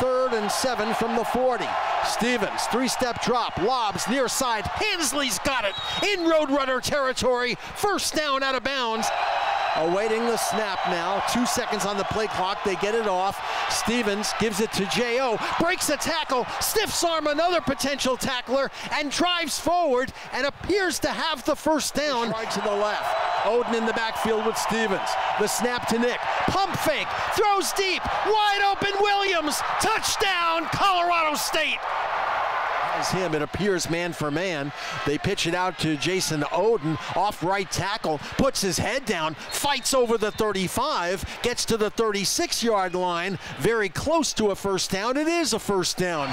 third and seven from the 40. Stevens, three-step drop, lobs near side. Hansley's got it in Roadrunner territory. First down out of bounds. Awaiting the snap now. Two seconds on the play clock. They get it off. Stevens gives it to J.O. Breaks a tackle. Stiffs arm another potential tackler and drives forward and appears to have the first down. Right to the left. Oden in the backfield with Stevens. The snap to Nick. Pump fake. Throws deep. Wide open Williams. Touchdown, Colorado State As him. It appears man for man. They pitch it out to Jasen Oden, off right tackle, puts his head down, fights over the 35, gets to the 36 yard line, very close to a first down. It is a first down.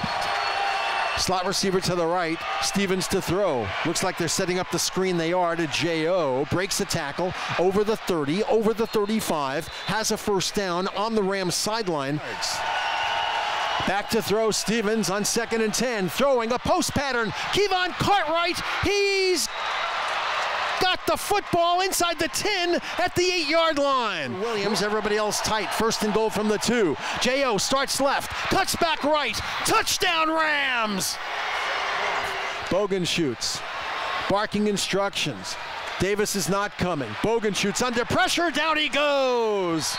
Slot receiver to the right, Stevens to throw. Looks like they're setting up the screen they are to J.O. Breaks the tackle over the 30, over the 35, has a first down on the Rams sideline. Back to throw Stevens on second and 10. Throwing a post pattern. Kivon Cartwright. He's got the football inside the 10 at the eight yard line. Williams, everybody else tight. First and goal from the two. J.O. starts left, cuts back right. Touchdown Rams. Bogenschutz. Barking instructions. Davis is not coming. Bogenschutz under pressure. Down he goes.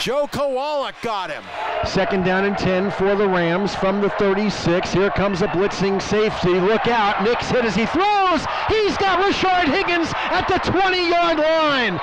Joe Kowalik got him. Second down and 10 for the Rams from the 36. Here comes a blitzing safety. Look out. Nick's hit as he throws. He's got Rashard Higgins at the 20 yard line.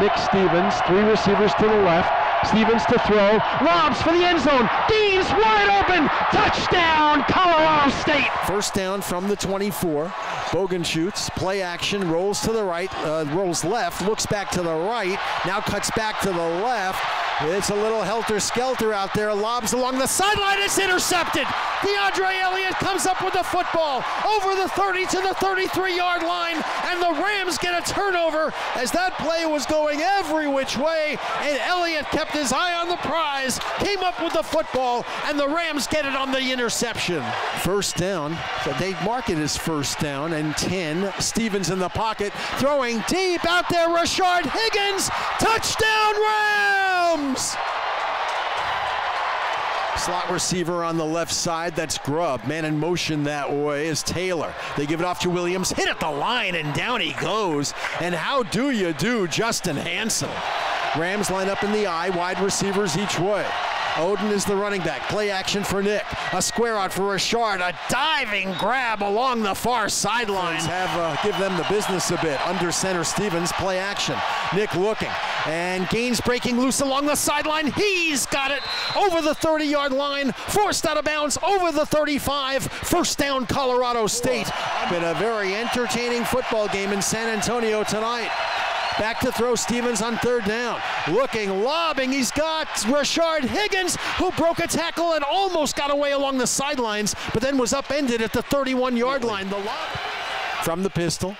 Nick Stevens, three receivers to the left. Stevens to throw. Lobs for the end zone. Dean's wide open. Touchdown, Colorado State. First down from the 24. Bogenschutz. Play action. Rolls to the right. Uh, rolls left. Looks back to the right. Now cuts back to the left. It's a little helter-skelter out there. Lobs along the sideline. It's intercepted. DeAndre Elliott comes up with the football over the 30 to the 33-yard line, and the Rams get a turnover as that play was going every which way, and Elliott kept his eye on the prize, came up with the football, and the Rams get it on the interception. First down. They mark it as first down, and 10. Stevens in the pocket, throwing deep out there. Rashard Higgins, touchdown Rams! Slot receiver on the left side, that's Grubb. Man in motion that way is Taylor. They give it off to Williams, hit at the line, and down he goes. And how do you do, Justin Hanson? Rams line up in the eye, wide receivers each way. Oden is the running back. Play action for Nick. A square out for Rashard. A diving grab along the far sideline. Have uh, give them the business a bit. Under center Stevens. Play action. Nick looking. And Gaines breaking loose along the sideline. He's got it over the 30 yard line. Forced out of bounds over the 35. First down, Colorado State. Been a very entertaining football game in San Antonio tonight. Back to throw Stevens on third down. Looking, lobbing. He's got Rashard Higgins, who broke a tackle and almost got away along the sidelines, but then was upended at the 31 yard line. The lob from the pistol.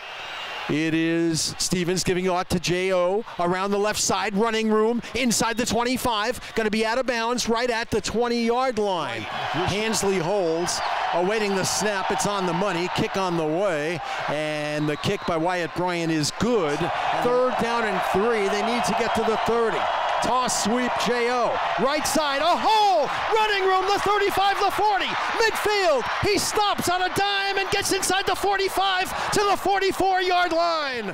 It is Stevens giving out to J.O. around the left side, running room inside the 25. Going to be out of bounds right at the 20 yard line. Hensley holds, awaiting the snap. It's on the money. Kick on the way. And the kick by Wyatt Bryan is good. Third down and three. They need to get to the 30. Toss sweep J.O. Right side, a hole! Running room, the 35, the 40. Midfield, he stops on a dime and gets inside the 45 to the 44 yard line.